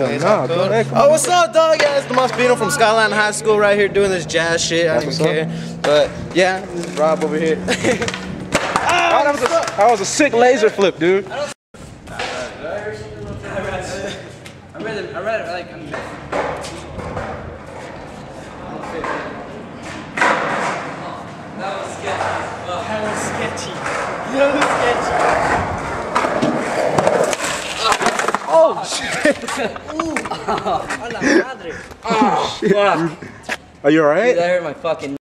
Nah, go ahead. Oh, what's up, dog? Yeah, it's the Mospino from Skyline High School right here doing this jazz shit. I don't even care. But yeah, this is Rob over here. Oh, that, was a, that was a sick laser flip, dude. I read it, I read it like, I'm, That was sketchy. That was sketchy. That was sketchy. Oh shit! Ooh! Ah, ah, la madre! Oh, ah, Are you alright? Dude, hurt my fucking